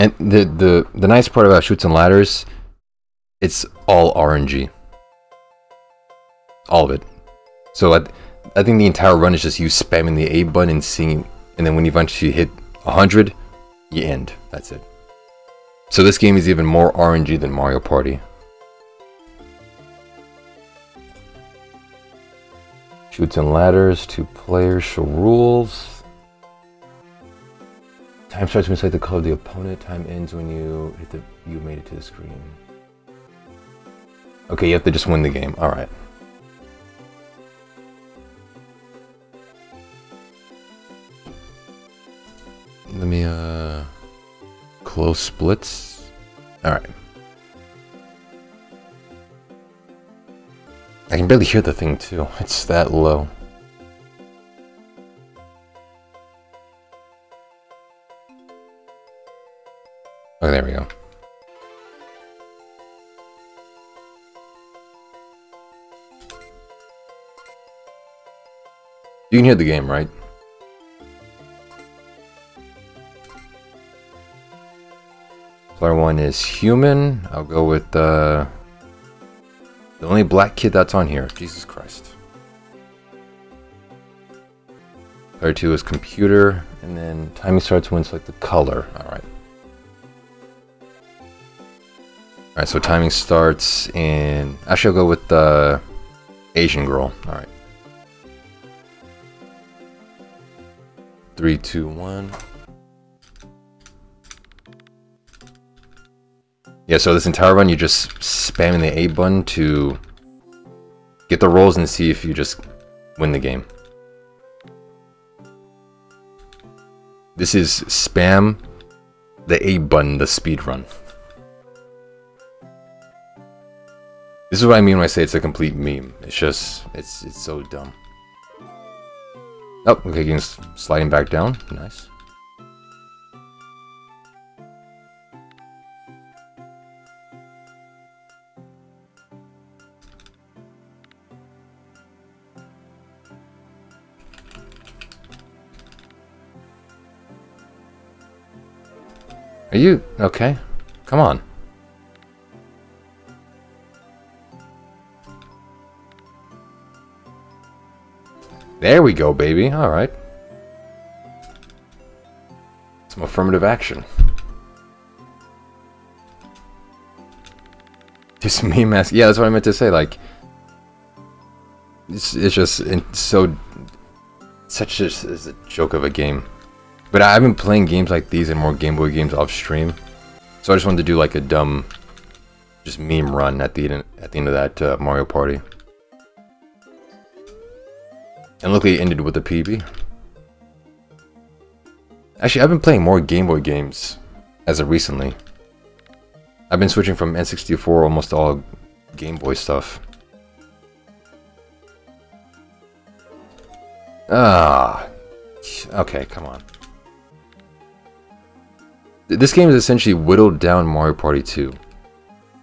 And the the the nice part about Chutes and Ladders, it's all RNG. All of it. So I, I think the entire run is just you spamming the A button and seeing, and then when you eventually hit 100, you end. That's it. So this game is even more RNG than Mario Party. Chutes and Ladders, two players, show rules. Time starts when you select the color of the opponent. Time ends when you hit the you made it to the screen. Okay, you have to just win the game. Alright. Let me uh close splits. Alright. I can barely hear the thing too. It's that low. You can hear the game, right? Player one is human. I'll go with uh, the only black kid that's on here. Jesus Christ. Player two is computer, and then timing starts when select the color. All right. All right, so timing starts in. Actually, I'll go with the Asian girl. All right. Three, two, one. Yeah, so this entire run, you're just spamming the A button to get the rolls and see if you just win the game. This is spam the A button, the speed run. This is what I mean when I say it's a complete meme. It's just, it's it's so dumb. Oh, okay, getting sliding back down. Nice. Are you okay? Come on. There we go, baby. All right. Some affirmative action. Just me mask. Yeah, that's what I meant to say. Like, it's, it's just it's so such is a joke of a game. But I've been playing games like these and more Game Boy games off stream, so I just wanted to do like a dumb, just meme run at the at the end of that uh, Mario Party. And luckily it ended with a PB. Actually, I've been playing more Game Boy games as of recently. I've been switching from N64 almost all Game Boy stuff. Ah. Okay, come on. This game is essentially whittled down Mario Party 2.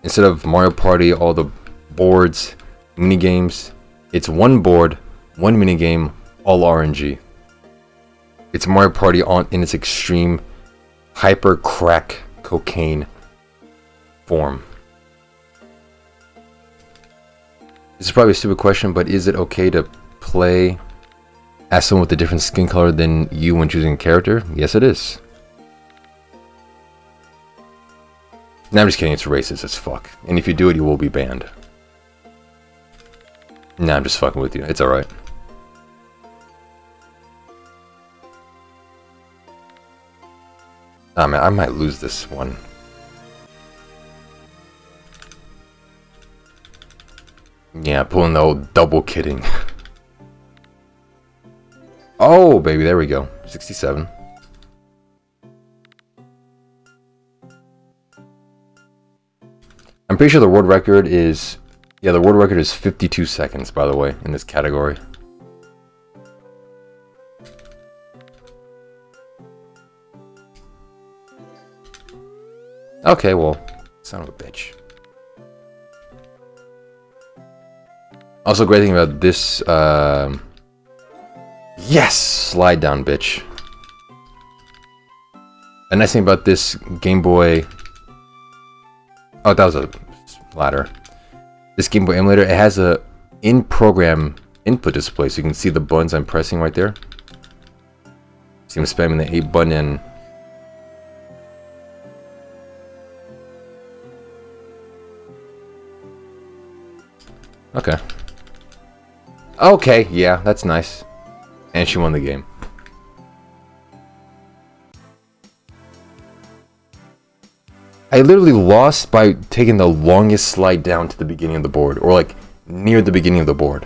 Instead of Mario Party, all the boards, mini games, it's one board, one minigame, all RNG. It's Mario Party on in its extreme hyper crack cocaine form. This is probably a stupid question, but is it okay to play as someone with a different skin color than you when choosing a character? Yes, it is. No, I'm just kidding, it's racist as fuck. And if you do it, you will be banned. Nah, I'm just fucking with you. It's alright. Ah, man, I might lose this one. Yeah, pulling the old double kidding. oh, baby, there we go. 67. I'm pretty sure the world record is... Yeah, the world record is 52 seconds, by the way, in this category. Okay, well, son of a bitch. Also, great thing about this, um, yes, slide down, bitch. A nice thing about this Game Boy... Oh, that was a ladder. This Game Boy emulator, it has a in-program input display, so you can see the buttons I'm pressing right there. See I'm spamming the A button and Okay. Okay, yeah, that's nice. And she won the game. I literally lost by taking the longest slide down to the beginning of the board, or like near the beginning of the board.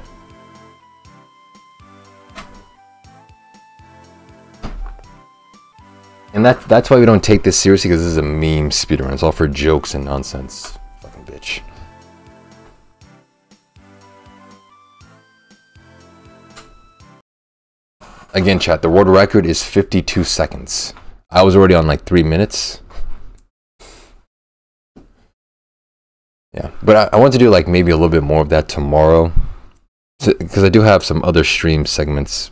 And that, that's why we don't take this seriously, because this is a meme speedrun. It's all for jokes and nonsense. Again, chat, the world record is 52 seconds. I was already on like 3 minutes. Yeah, but I, I want to do like maybe a little bit more of that tomorrow. Because I do have some other stream segments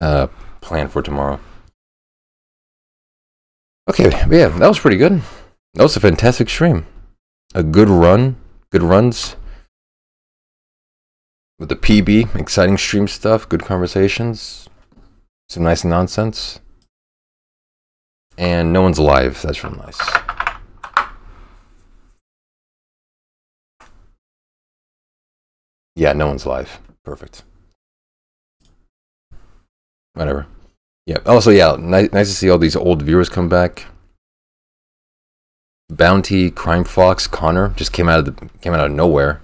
uh, planned for tomorrow. Okay, yeah, that was pretty good. That was a fantastic stream. A good run, good runs with the PB, exciting stream stuff, good conversations, some nice nonsense. And no one's alive, that's real nice. Yeah, no one's live. Perfect. Whatever. Yeah, also, yeah, nice, nice to see all these old viewers come back. Bounty, Crime Fox, Connor just came out of the came out of nowhere.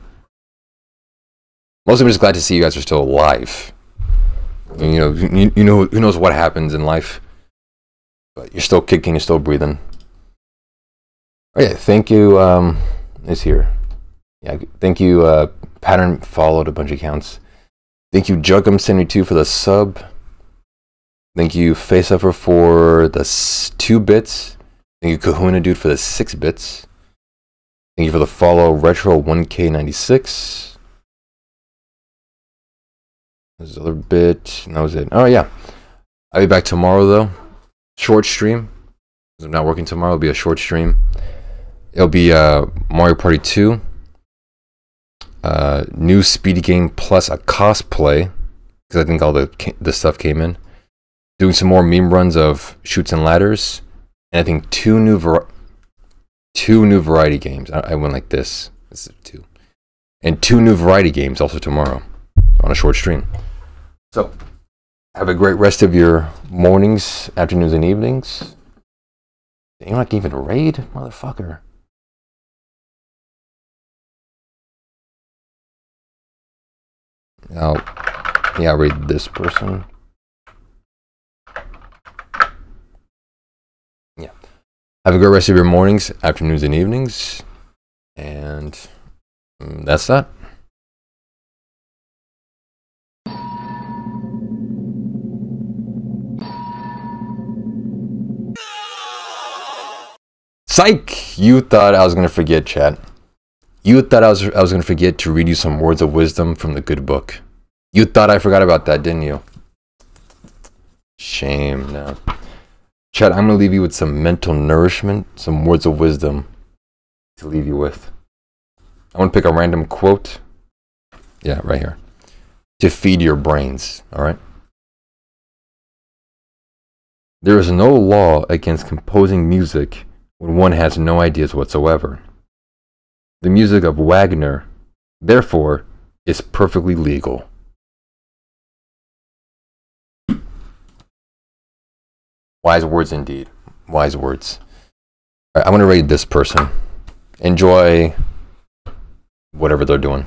Mostly, I'm just glad to see you guys are still alive. You know, you, you know, who knows what happens in life, but you're still kicking, you're still breathing. Okay, thank you. Um, is here. Yeah, thank you. Uh, pattern followed a bunch of counts. Thank you, Jugum72 for the sub. Thank you, Face Faceuffer for the two bits. Thank you, Kahuna Dude for the six bits. Thank you for the follow, Retro 1K96. There's another bit. And that was it. Oh, yeah. I'll be back tomorrow, though. Short stream. I'm not working tomorrow. It'll be a short stream. It'll be uh, Mario Party 2. Uh, new Speedy game plus a cosplay. Because I think all the, the stuff came in. Doing some more meme runs of Chutes and Ladders. And I think two new two new variety games. I, I went like this. This is two. And two new variety games also tomorrow on a short stream. So, have a great rest of your mornings, afternoons, and evenings. You're not even raid, motherfucker. Now, yeah, I'll read this person. Yeah. Have a great rest of your mornings, afternoons, and evenings. And mm, that's that. Psych! You thought I was gonna forget, chat. You thought I was I was gonna forget to read you some words of wisdom from the good book. You thought I forgot about that, didn't you? Shame now. Chat, I'm gonna leave you with some mental nourishment, some words of wisdom to leave you with. I want to pick a random quote. Yeah, right here. To feed your brains, alright? There is no law against composing music when one has no ideas whatsoever. The music of Wagner, therefore, is perfectly legal. Wise words indeed. Wise words. I'm going to rate this person. Enjoy whatever they're doing.